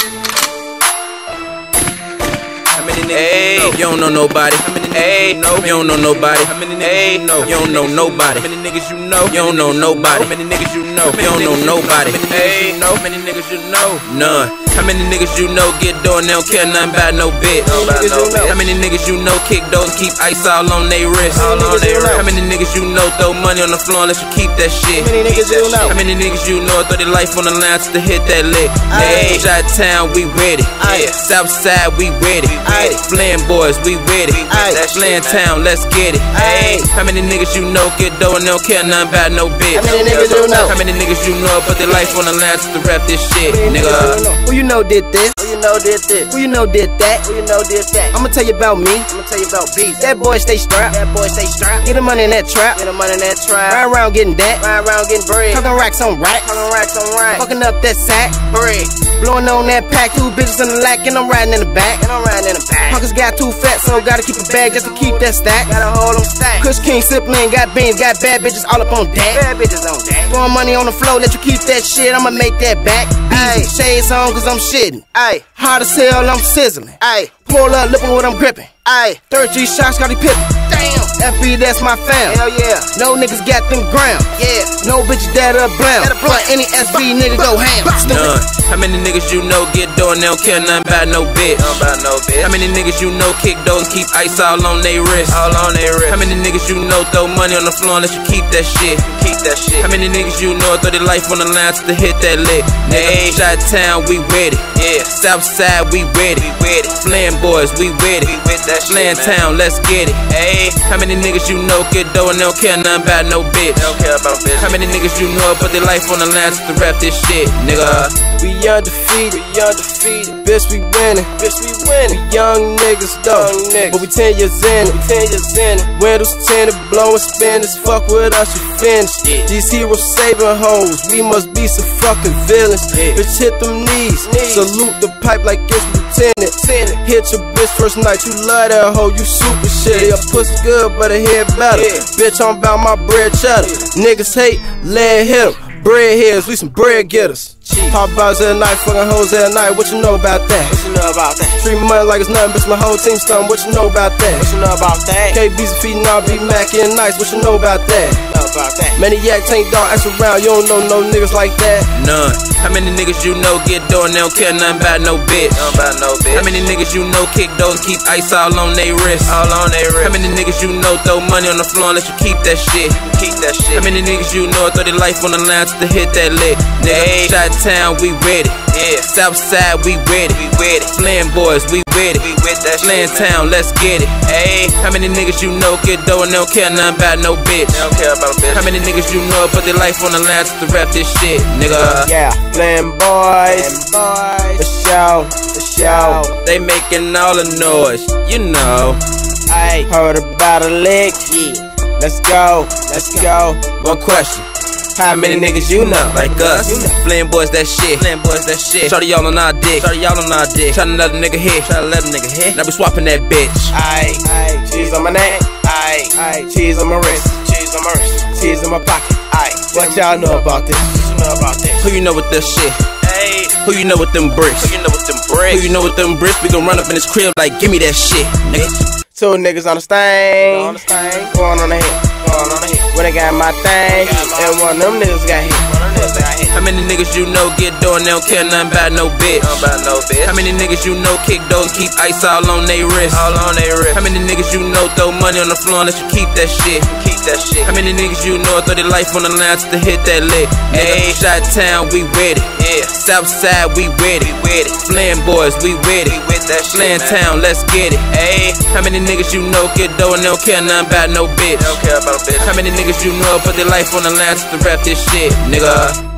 How many niggas hey, you, don't know nobody. How many hey, you, know? you don't know nobody. How many niggas hey, you know? You don't know nobody. How many niggas you know? You don't know nobody. How many niggas you know? You don't know nobody. Hey, how many niggas you know? None. How many niggas you know get dough and they don't care nothing about no bitch? How many niggas you know kick dough keep ice all on they wrist? All on their wrist. How many niggas you know throw money on the floor unless you keep that shit? How many niggas you know? How many niggas you know throw their life on the line to hit that lick? Hey, Shot Town, we with it. South Side, we with it. Flame boys, we with it. Flame Town, let's get it. Hey, how many niggas you know get dough and they don't care nothing about no bitch? How many niggas you know? How many niggas you know put their life on the line to rap this shit, nigga? You know did this? Who you know did this? Who you know did that? Who you know did that? I'ma tell you about me. I'ma tell you about beats. That boy stay strapped. That boy stay strapped. Get the money in that trap. Get the money in that trap. Ride around getting that. Ride around getting bread. Talking racks on racks. Talking racks on racks. Fucking up that sack. Bread. Blowing on that pack. Two bitches in the lack and I'm riding in the back. And I'm riding in the back. Pockets got too fat, so gotta keep a bag just to keep that stack. Gotta hold them stack. Kush King Sipling got beans, got bad bitches all up on deck. Bad bitches on deck. Throwing money on the floor, let you keep that shit. I'ma make that back. Easy. Shades on cause I'm shitting. Ayy. Hard as hell, I'm sizzling. Ayy. Pull up, look at what I'm gripping. Ayy. 30 shots, got pippin'. Damn. FB, that's my fam. Hell yeah. No niggas got them grams. Yeah. No bitches that are blam. But any SB nigga go ham. None. How many niggas you know get dough and they don't care nothing about no bitch? About no bitch. How many niggas you know kick dough and keep ice all on they wrist? All on they wrist. How many niggas you know throw money on the floor unless you keep that shit? Keep that shit. How many niggas you know throw their life on the line to hit that lick? Hey, Shot Town, we with it. Yeah. South Side, we with it. We with it. Flame boys, we with it. We with that shit. Town, let's get it. Hey. How many niggas you know get dough and don't care nothing about no bitch? Don't care about bitch. How many niggas you know put their life on the line just to rap this shit, nigga? We undefeated, We undefeated. bitch, we winning. Bitch, we winning. Young niggas though, Young niggas. but we 10 years in it. Ten years in it. Windows tinted, blowing spinners. Fuck with us, you finished. Yeah. These heroes saving hoes, we must be some fucking villains. Yeah. Bitch, hit them knees. Knees. Salute the pipe like it's lieutenant. Lieutenant. Hit your bitch first night, you love that hoe, you super shit. Yeah. Your pussy good, but her head better. Yeah. Bitch, I'm about my bread cheddar. Niggas hate, lead hit 'em. Bread heads, we some bread getters. Pop bottles at night, fucking hoes at night. What you know about that? What you know about that? Treat money like it's nothing, bitch. My whole team stunned. What you know about that? What you know about that? KB's feeding all be macking nice. What you know about that? know about that? Maniac tank dog ass around. You don't know no niggas like that. None. How many niggas you know get dough and they don't care nothing about no bitch? Know about no bitch. How many niggas you know kick dough and keep ice all on their wrist? All on their wrist. How many niggas you know throw money on the floor unless you keep that shit? Keep that shit. How many niggas you know throw their life on the line to hit that lick? Nigga, Hey. Shot Town, we ready. Yeah. South Side, we it. We with it. Boys, we ready. We with that shit. Town, let's get it. Hey. How many niggas you know get dough and don't care nothing about no bitch? They don't care about bitch. How many niggas you know put their life on the line to rap this shit, nigga? Yeah, flame boys. For sure, for sure. They making all the noise, you know. Ayy, heard about a lick. Yeah. Let's go, let's go. One question. How many niggas you know like us? Flame boys that shit. Flame boys that shit. Shorty y'all on our dick. Shorty y'all on our dick. Tryna let a nigga hit. Tryna let a nigga hit. Now we swapping that bitch. Ayy, ayy, cheese on my neck. Ayy, ayy, cheese on my wrist. Cheese on my wrist. Cheese in my pocket. Aye. What y'all know about this? What you know about this? Who you know with this shit? Hey. Who you know with them bricks? Who you know with them Who you know with them bricks? We gon' run up in this crib like, give me that shit, nigga. Two niggas on the stain. On the stain. Going on the hit. Going on the hit. When they got my thing. Got my- And one of them niggas got hit. One of them niggas got hit. How many niggas you know get dough and they don't care nothing about no bitch? About no bitch. How many niggas you know kick dough and keep ice all on they wrist? All on their wrist. How many niggas you know throw money on the floor unless you keep that shit? Keep that shit. How many niggas you know throw their life on the line just to hit that lick? Hey. Shot Town, we with it. Yeah. South Side, we with it. We with it. Flame boys, we with it. We with that shit. Town, let's get it. Hey. How many niggas you know get dough and they don't care nothing about no bitch? They don't care about a bitch. How many niggas you know put their life on the line just to rap this shit, nigga?